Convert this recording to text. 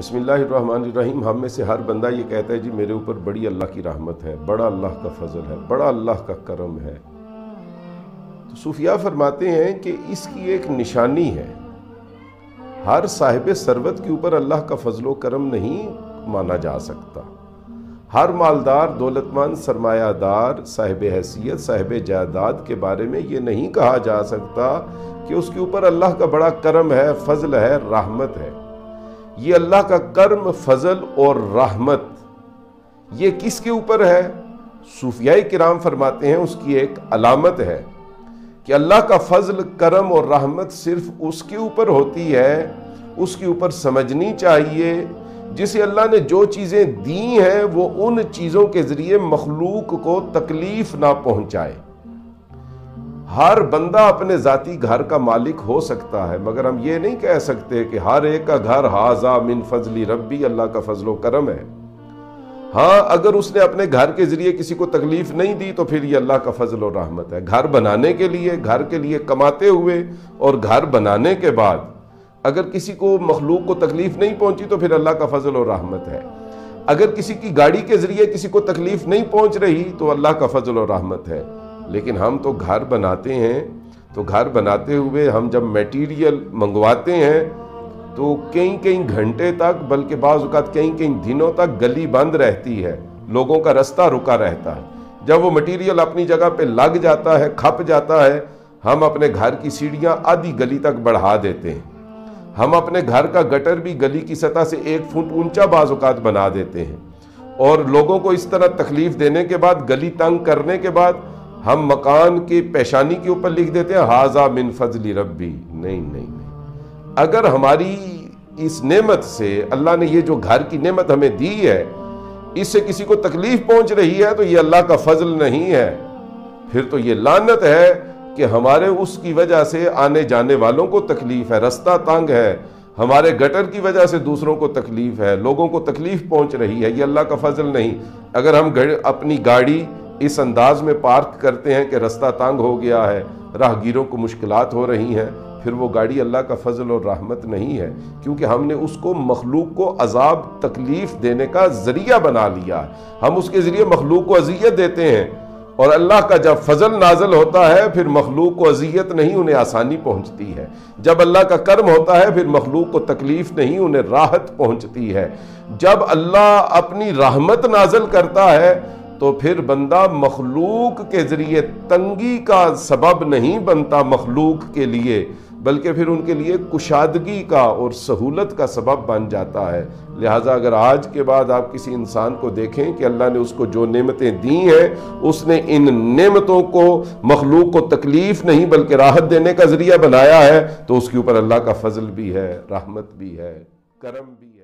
बसमीम हम में से हर बंदा ये कहता है, जी, मेरे ऊपर बड़ी अल्लाह की रहमत है, बड़ा अल्लाह का फजल है, बड़ा अल्लाह का करम है। तो सूफिया फरमाते हैं कि इसकी एक निशानी है। हर साहिब सरवत के ऊपर अल्लाह का फजल करम नहीं माना जा सकता। हर मालदार, दौलतमंद, सरमायादार, साहिब हैसियत, साहिब जायदाद के बारे में ये नहीं कहा जा सकता कि उसके ऊपर अल्लाह का बड़ा करम है, फजल है, राहमत है। ये अल्लाह का कर्म, फजल और रहमत, ये किसके ऊपर है? सूफियाई किराम फरमाते हैं, उसकी एक अलामत है कि अल्लाह का फजल, करम और रहमत सिर्फ़ उसके ऊपर होती है, उसके ऊपर समझनी चाहिए। जिसे अल्लाह ने जो चीज़ें दी हैं, वो उन चीज़ों के ज़रिए मखलूक को तकलीफ़ ना पहुँचाए। हर बंदा अपने ज़ाती घर का मालिक हो सकता है, मगर हम ये नहीं कह सकते कि हर एक का घर, हाजा मिन फजली रब्बी, अल्लाह का फजलो करम है। हाँ अगर उसने अपने घर के ज़रिए किसी को तकलीफ़ नहीं दी तो फिर ये अल्लाह का फजल और रहमत है। घर बनाने के लिए, घर के लिए कमाते हुए और घर बनाने के बाद अगर किसी को मखलूक को तकलीफ़ नहीं पहुँची तो फिर अल्लाह का फजल और रहमत है। अगर किसी की गाड़ी के ज़रिए किसी को तकलीफ़ नहीं पहुँच रही तो अल्लाह का फजल और रहमत है। लेकिन हम तो घर बनाते हैं तो घर बनाते हुए हम जब मटेरियल मंगवाते हैं तो कई कई घंटे तक, बल्कि बाज़ात कई कई दिनों तक गली बंद रहती है, लोगों का रास्ता रुका रहता है। जब वो मटेरियल अपनी जगह पे लग जाता है, खप जाता है, हम अपने घर की सीढ़ियाँ आधी गली तक बढ़ा देते हैं। हम अपने घर का गटर भी गली की सतह से एक फुट ऊँचा बाज़ात बना देते हैं। और लोगों को इस तरह तकलीफ़ देने के बाद, गली तंग करने के बाद हम मकान की पेशानी के ऊपर लिख देते हैं, हाजा मिन फजली रब्बी। नहीं नहीं नहीं। अगर हमारी इस नेमत से अल्लाह ने ये जो घर की नेमत हमें दी है, इससे किसी को तकलीफ़ पहुँच रही है तो ये अल्लाह का फजल नहीं है। फिर तो ये लानत है कि हमारे उसकी वजह से आने जाने वालों को तकलीफ़ है, रास्ता तंग है। हमारे गटर की वजह से दूसरों को तकलीफ़ है, लोगों को तकलीफ़ पहुँच रही है, ये अल्लाह का फजल नहीं। अगर हम अपनी गाड़ी इस अंदाज में पार्क करते हैं कि रास्ता तंग हो गया है, राहगीरों को मुश्किल हो रही हैं, फिर वो गाड़ी अल्लाह का फजल और रहमत नहीं है, क्योंकि हमने उसको मखलूक को अजाब, तकलीफ़ देने का ज़रिया बना लिया है। हम उसके ज़रिए मखलूक को अजियत देते हैं और अल्लाह का जब फजल नाजल होता है, फिर मखलूक को अजियत नहीं उन्हें आसानी पहुँचती है। जब अल्लाह का कर्म होता है, फिर मखलूक को तकलीफ़ नहीं उन्हें राहत पहुँचती है। जब अल्लाह अपनी रहमत नाजल करता है तो फिर बंदा मखलूक के ज़रिए तंगी का सबब नहीं बनता मखलूक के लिए, बल्कि फिर उनके लिए कुशादगी का और सहूलत का सबब बन जाता है। लिहाजा अगर आज के बाद आप किसी इंसान को देखें कि अल्लाह ने उसको जो नेमतें दी हैं, उसने इन नेमतों को मखलूक को तकलीफ़ नहीं बल्कि राहत देने का ज़रिया बनाया है तो उसके ऊपर अल्लाह का फजल भी है, रहमत भी है, करम भी है।